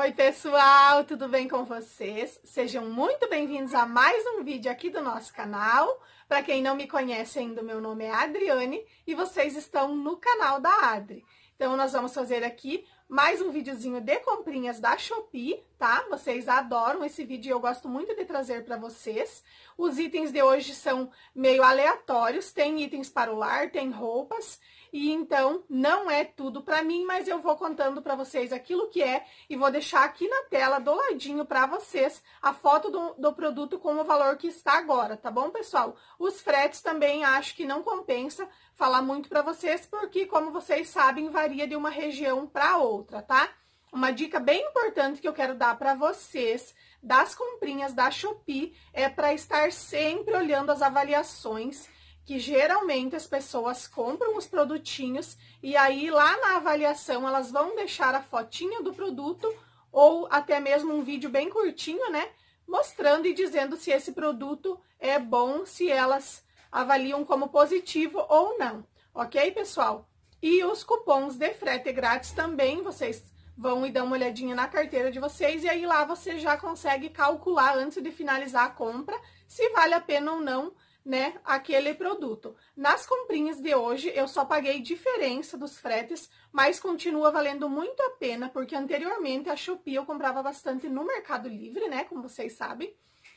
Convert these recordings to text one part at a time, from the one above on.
Oi pessoal, tudo bem com vocês? Sejam muito bem-vindos a mais um vídeo aqui do nosso canal. Para quem não me conhece ainda, meu nome é Adriane e vocês estão no canal da Adri. Então nós vamos fazer aqui mais um videozinho de comprinhas da Shopee, tá? Vocês adoram esse vídeo e eu gosto muito de trazer para vocês. Os itens de hoje são meio aleatórios, tem itens para o lar, tem roupas, e então não é tudo para mim, mas eu vou contando para vocês aquilo que é e vou deixar aqui na tela do ladinho para vocês a foto do, do produto com o valor que está agora, tá bom, pessoal? Os fretes também acho que não compensa falar muito para vocês, porque como vocês sabem, varia de uma região para outra tá? Uma dica bem importante que eu quero dar para vocês das comprinhas da Shopee é para estar sempre olhando as avaliações, que geralmente as pessoas compram os produtinhos e aí lá na avaliação elas vão deixar a fotinha do produto ou até mesmo um vídeo bem curtinho, né? Mostrando e dizendo se esse produto é bom, se elas avaliam como positivo ou não. Ok, pessoal? E os cupons de frete grátis também, vocês vão e dão uma olhadinha na carteira de vocês e aí lá você já consegue calcular antes de finalizar a compra se vale a pena ou não, né, aquele produto. Nas comprinhas de hoje eu só paguei diferença dos fretes, mas continua valendo muito a pena, porque anteriormente a Shopee eu comprava bastante no Mercado Livre, né, como vocês sabem.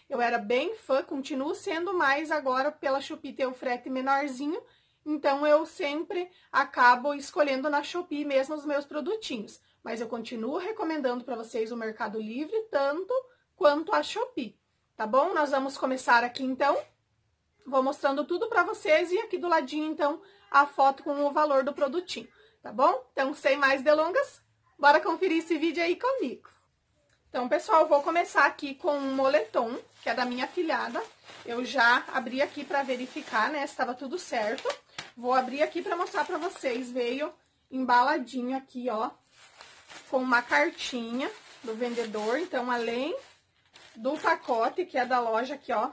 Eu era bem fã, continuo sendo mais agora pela Shopee ter o frete menorzinho, então, eu sempre acabo escolhendo na Shopee mesmo os meus produtinhos. Mas eu continuo recomendando para vocês o Mercado Livre, tanto quanto a Shopee, tá bom? Nós vamos começar aqui, então. Vou mostrando tudo para vocês e aqui do ladinho, então, a foto com o valor do produtinho, tá bom? Então, sem mais delongas, bora conferir esse vídeo aí comigo. Então, pessoal, vou começar aqui com um moletom, que é da minha filhada. Eu já abri aqui para verificar, né, se estava tudo certo. Vou abrir aqui para mostrar para vocês. Veio embaladinho aqui, ó, com uma cartinha do vendedor. Então, além do pacote, que é da loja aqui, ó,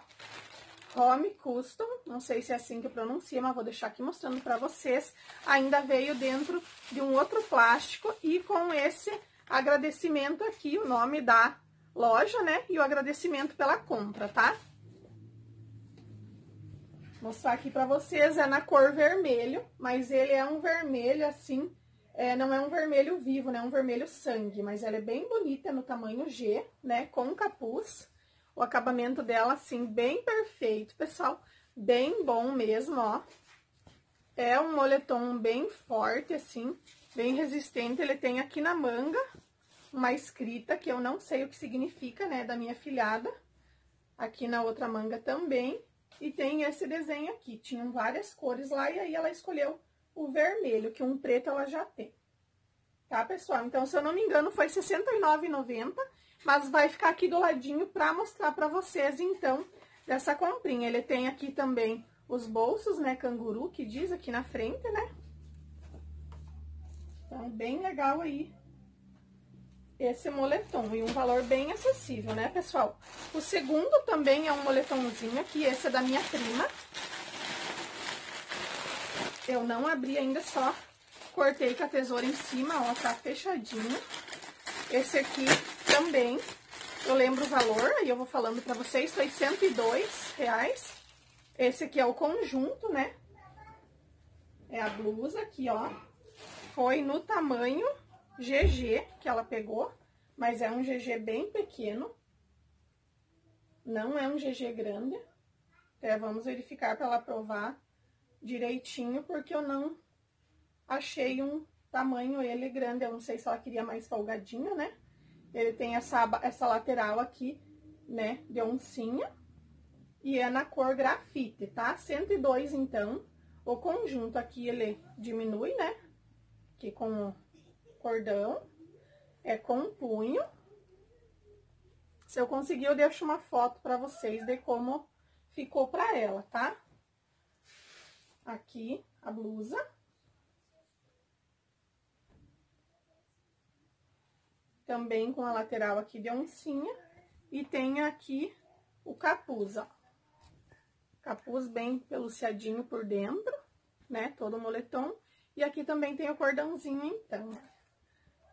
Home Custom, não sei se é assim que pronuncia, mas vou deixar aqui mostrando para vocês. Ainda veio dentro de um outro plástico e com esse agradecimento aqui, o nome da loja, né? E o agradecimento pela compra, tá? mostrar aqui pra vocês, é na cor vermelho, mas ele é um vermelho assim, é, não é um vermelho vivo, né, é um vermelho sangue, mas ela é bem bonita no tamanho G, né, com capuz, o acabamento dela, assim, bem perfeito, pessoal, bem bom mesmo, ó, é um moletom bem forte, assim, bem resistente, ele tem aqui na manga uma escrita que eu não sei o que significa, né, da minha filhada, aqui na outra manga também, e tem esse desenho aqui, tinham várias cores lá, e aí ela escolheu o vermelho, que um preto ela já tem. Tá, pessoal? Então, se eu não me engano, foi R$ 69,90, mas vai ficar aqui do ladinho pra mostrar pra vocês, então, dessa comprinha. Ele tem aqui também os bolsos, né, canguru, que diz aqui na frente, né? Então, bem legal aí esse moletom e um valor bem acessível, né, pessoal? O segundo também é um moletomzinho aqui, esse é da minha prima. Eu não abri ainda, só cortei com a tesoura em cima, ó, tá fechadinho. Esse aqui também, eu lembro o valor, aí eu vou falando pra vocês, foi 102 reais. Esse aqui é o conjunto, né? É a blusa aqui, ó. Foi no tamanho GG que ela pegou, mas é um GG bem pequeno. Não é um GG grande. Até vamos verificar para ela provar direitinho, porque eu não achei um tamanho ele grande. Eu não sei se ela queria mais folgadinho, né? Ele tem essa, essa lateral aqui, né, de oncinha. E é na cor grafite, tá? 102, então. O conjunto aqui, ele diminui, né? Aqui com cordão, é com punho. Se eu conseguir, eu deixo uma foto pra vocês de como ficou pra ela, tá? Aqui, a blusa. Também com a lateral aqui de oncinha. E tem aqui o capuz, ó. Capuz bem peluciadinho por dentro, né? Todo moletom. E aqui também tem o cordãozinho, então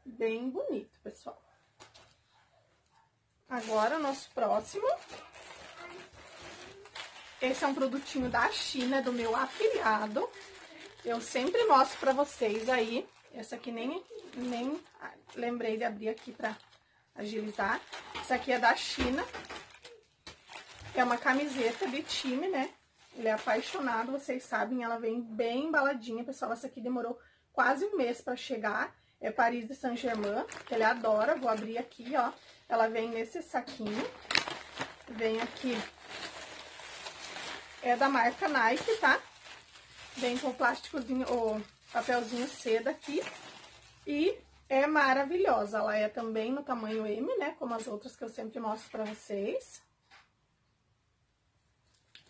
bem bonito, pessoal. Agora, o nosso próximo. Esse é um produtinho da China, do meu afiliado. Eu sempre mostro pra vocês aí. Essa aqui nem, nem lembrei de abrir aqui pra agilizar. Essa aqui é da China. É uma camiseta de time, né? Ele é apaixonado, vocês sabem, ela vem bem embaladinha, pessoal. Essa aqui demorou quase um mês pra chegar. É Paris de Saint-Germain, que ele adora. Vou abrir aqui, ó. Ela vem nesse saquinho. Vem aqui. É da marca Nike, tá? Vem com plásticozinho, ou papelzinho seda aqui. E é maravilhosa. Ela é também no tamanho M, né? Como as outras que eu sempre mostro pra vocês.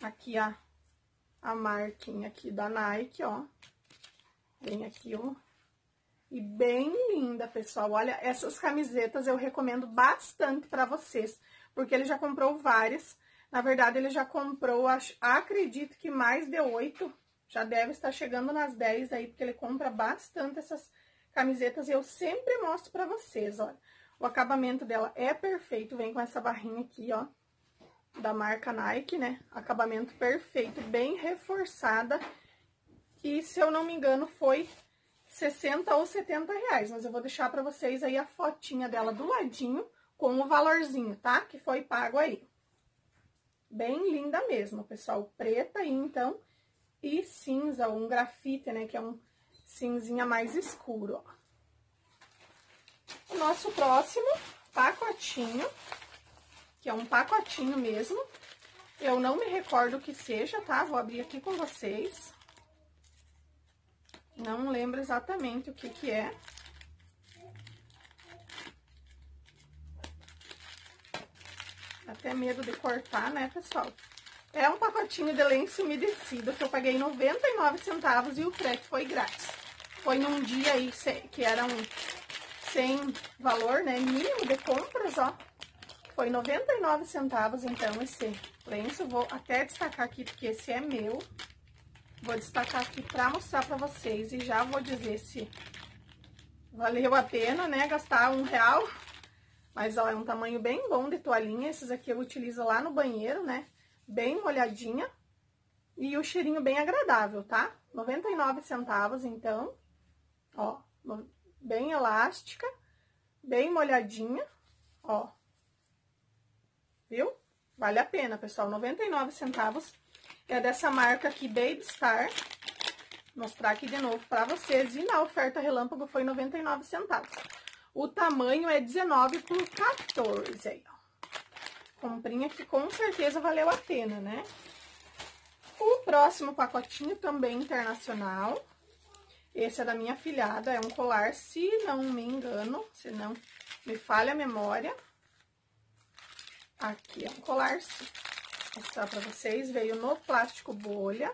Aqui a, a marquinha aqui da Nike, ó. Vem aqui, ó. E bem linda, pessoal. Olha, essas camisetas eu recomendo bastante pra vocês. Porque ele já comprou várias. Na verdade, ele já comprou, acho, acredito que mais de oito. Já deve estar chegando nas dez aí, porque ele compra bastante essas camisetas. E eu sempre mostro pra vocês, olha. O acabamento dela é perfeito. Vem com essa barrinha aqui, ó da marca Nike, né? Acabamento perfeito, bem reforçada. E, se eu não me engano, foi 60 ou 70 reais. Mas eu vou deixar pra vocês aí a fotinha dela do ladinho com o valorzinho, tá? Que foi pago aí. Bem linda mesmo, pessoal. Preta aí, então. E cinza, um grafite, né? Que é um cinzinha mais escuro, ó. O nosso próximo pacotinho que é um pacotinho mesmo. Eu não me recordo o que seja, tá? Vou abrir aqui com vocês. Não lembro exatamente o que que é. Até medo de cortar, né, pessoal? É um pacotinho de lenço umedecido que eu paguei 99 centavos e o frete foi grátis. Foi num dia aí que era um sem valor, né, mínimo de compras, ó. Foi 99 centavos, então, esse lenço. Vou até destacar aqui, porque esse é meu. Vou destacar aqui pra mostrar pra vocês e já vou dizer se valeu a pena, né, gastar um real. Mas, ó, é um tamanho bem bom de toalhinha. Esses aqui eu utilizo lá no banheiro, né, bem molhadinha. E o cheirinho bem agradável, tá? 99 centavos, então, ó, bem elástica, bem molhadinha, ó viu? Vale a pena, pessoal, 99 centavos. É dessa marca aqui, Baby Star. Vou mostrar aqui de novo pra vocês. E na oferta relâmpago foi 99 centavos. O tamanho é 19 por 14 aí, ó. Comprinha que com certeza valeu a pena, né? O próximo pacotinho também internacional. Esse é da minha filhada, é um colar, se não me engano, se não me falha a memória. Aqui é um colar, vou mostrar pra vocês, veio no plástico bolha.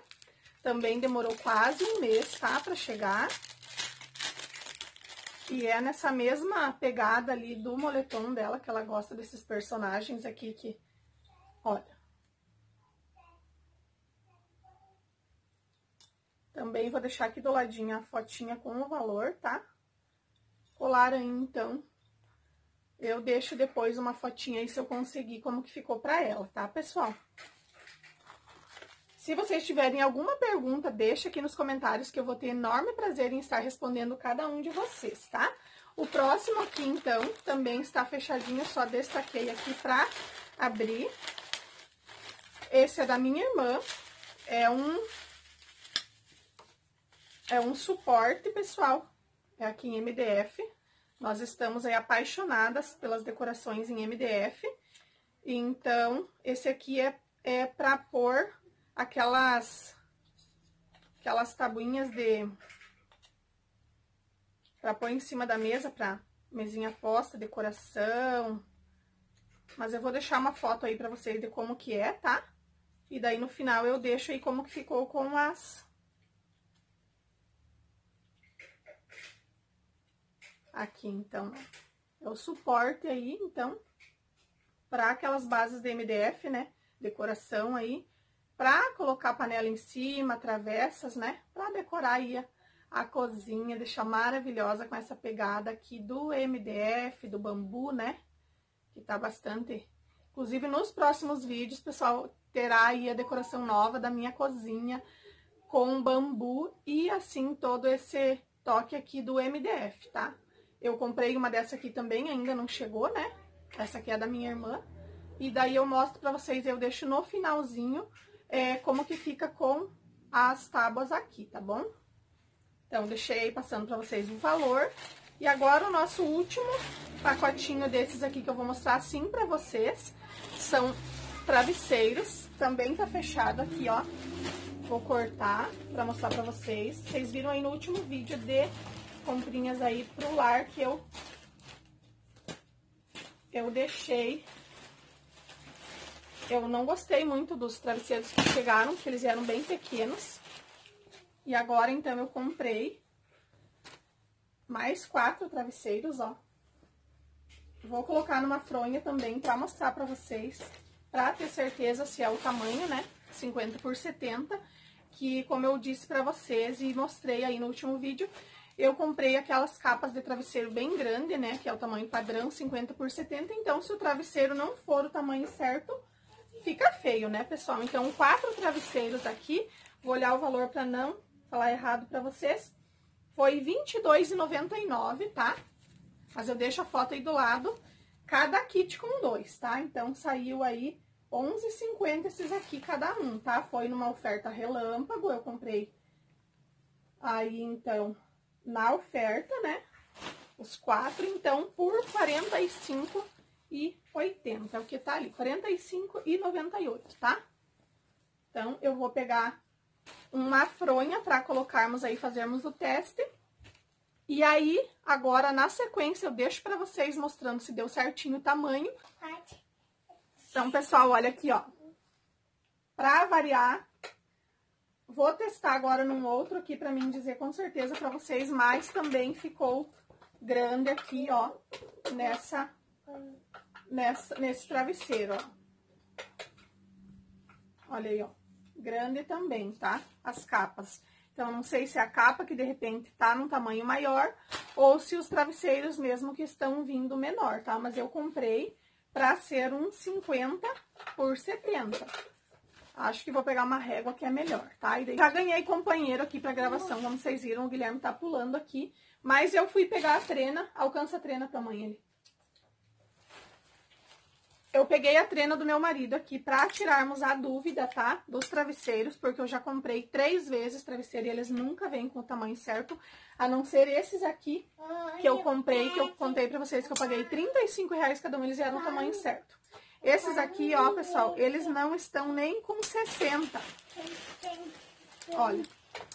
Também demorou quase um mês, tá, pra chegar. E é nessa mesma pegada ali do moletom dela, que ela gosta desses personagens aqui que, olha. Também vou deixar aqui do ladinho a fotinha com o valor, tá? Colar aí, então, eu deixo depois uma fotinha aí se eu conseguir como que ficou pra ela, tá, pessoal? Se vocês tiverem alguma pergunta, deixa aqui nos comentários que eu vou ter enorme prazer em estar respondendo cada um de vocês, tá? O próximo aqui, então, também está fechadinho, só destaquei aqui pra abrir. Esse é da minha irmã, é um... É um suporte, pessoal, é aqui em MDF, nós estamos aí apaixonadas pelas decorações em MDF. Então, esse aqui é, é pra pôr aquelas, aquelas tabuinhas de... Pra pôr em cima da mesa, pra mesinha posta, decoração. Mas eu vou deixar uma foto aí pra vocês de como que é, tá? E daí no final eu deixo aí como que ficou com as aqui, então, é o suporte aí, então, para aquelas bases de MDF, né, decoração aí, para colocar a panela em cima, travessas, né, para decorar aí a, a cozinha, deixar maravilhosa com essa pegada aqui do MDF, do bambu, né, que tá bastante... Inclusive, nos próximos vídeos, pessoal, terá aí a decoração nova da minha cozinha com bambu e assim todo esse toque aqui do MDF, tá? Eu comprei uma dessa aqui também, ainda não chegou, né? Essa aqui é da minha irmã. E daí eu mostro pra vocês, eu deixo no finalzinho é, como que fica com as tábuas aqui, tá bom? Então, deixei passando pra vocês o valor. E agora o nosso último pacotinho desses aqui que eu vou mostrar assim pra vocês. São travesseiros, também tá fechado aqui, ó. Vou cortar pra mostrar pra vocês. Vocês viram aí no último vídeo de comprinhas aí pro lar que eu... Eu deixei... Eu não gostei muito dos travesseiros que chegaram, porque eles eram bem pequenos. E agora, então, eu comprei mais quatro travesseiros, ó. Vou colocar numa fronha também pra mostrar pra vocês, pra ter certeza se é o tamanho, né? 50 por 70 que, como eu disse pra vocês e mostrei aí no último vídeo, eu comprei aquelas capas de travesseiro bem grande, né, que é o tamanho padrão, 50 por 70, então se o travesseiro não for o tamanho certo, fica feio, né, pessoal? Então, quatro travesseiros aqui, vou olhar o valor pra não falar errado pra vocês, foi R$22,99, tá? Mas eu deixo a foto aí do lado, cada kit com dois, tá? Então, saiu aí 11,50 esses aqui cada um, tá? Foi numa oferta relâmpago, eu comprei aí, então, na oferta, né? Os quatro, então, por R$ 45,80, é o que tá ali, R$ 45,98, tá? Então, eu vou pegar uma fronha para colocarmos aí, fazermos o teste. E aí, agora, na sequência, eu deixo para vocês mostrando se deu certinho o tamanho. Então, pessoal, olha aqui, ó. Pra variar, vou testar agora num outro aqui pra mim dizer com certeza pra vocês, mas também ficou grande aqui, ó, nessa, nessa, nesse travesseiro, ó. Olha aí, ó. Grande também, tá? As capas. Então, não sei se é a capa que de repente tá num tamanho maior ou se os travesseiros mesmo que estão vindo menor, tá? Mas eu comprei para ser um 50 por 70. Acho que vou pegar uma régua que é melhor, tá? E daí, já ganhei companheiro aqui pra gravação, como vocês viram, o Guilherme tá pulando aqui. Mas eu fui pegar a trena, alcança a trena pra mãe ali eu peguei a trena do meu marido aqui pra tirarmos a dúvida, tá? Dos travesseiros, porque eu já comprei três vezes travesseiro e eles nunca vêm com o tamanho certo, a não ser esses aqui que eu comprei, que eu contei pra vocês que eu paguei 35 reais cada um, eles eram o tamanho certo. Esses aqui, ó, pessoal, eles não estão nem com 60. Olha,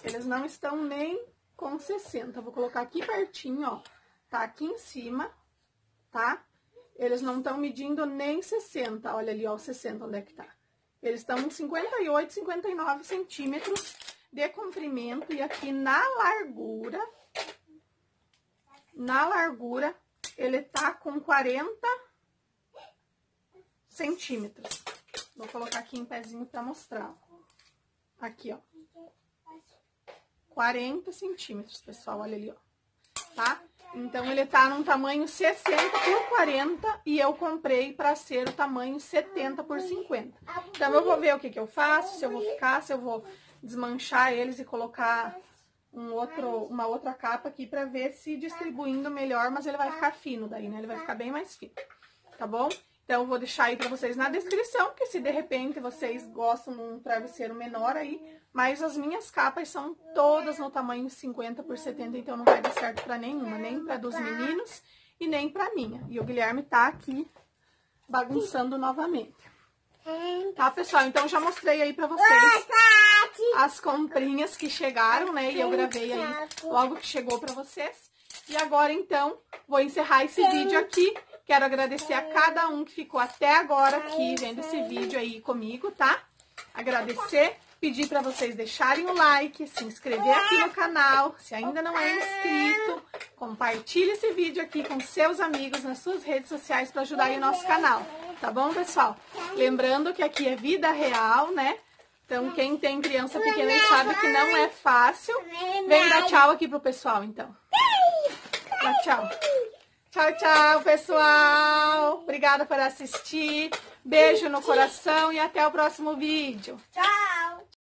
eles não estão nem com 60. Vou colocar aqui pertinho, ó. Tá aqui em cima, tá? Eles não estão medindo nem 60. Olha ali, ó, o 60, onde é que tá? Eles estão com 58, 59 centímetros de comprimento. E aqui na largura, na largura, ele tá com 40 centímetros. Vou colocar aqui em pezinho pra mostrar. Aqui, ó. 40 centímetros, pessoal, olha ali, ó. Tá? Então, ele tá num tamanho 60 por 40 e eu comprei para ser o tamanho 70 por 50. Então, eu vou ver o que que eu faço, se eu vou ficar, se eu vou desmanchar eles e colocar um outro, uma outra capa aqui para ver se distribuindo melhor, mas ele vai ficar fino daí, né? Ele vai ficar bem mais fino, tá bom? Então, eu vou deixar aí para vocês na descrição, que se de repente vocês gostam de um travesseiro menor aí, mas as minhas capas são todas no tamanho 50 por 70, então não vai dar certo para nenhuma, nem para dos meninos e nem para minha. E o Guilherme tá aqui bagunçando novamente. Tá, pessoal? Então, já mostrei aí pra vocês as comprinhas que chegaram, né? E eu gravei aí logo que chegou pra vocês. E agora, então, vou encerrar esse vídeo aqui. Quero agradecer a cada um que ficou até agora aqui vendo esse vídeo aí comigo, tá? Agradecer, pedir para vocês deixarem o like, se inscrever aqui no canal, se ainda não é inscrito, compartilhe esse vídeo aqui com seus amigos nas suas redes sociais para ajudar aí o nosso canal, tá bom, pessoal? Lembrando que aqui é vida real, né? Então, quem tem criança pequena sabe que não é fácil. Vem dar tchau aqui pro pessoal, então. Dá tchau. Tchau, tchau, pessoal. Obrigada. por assistir. Beijo no coração e até o próximo vídeo. Tchau!